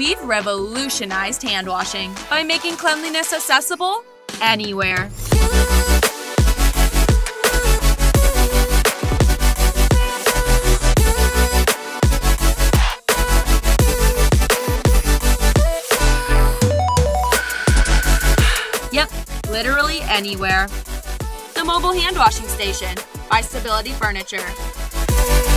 We've revolutionized hand washing by making cleanliness accessible anywhere. Yep, literally anywhere. The mobile hand washing station by Stability Furniture.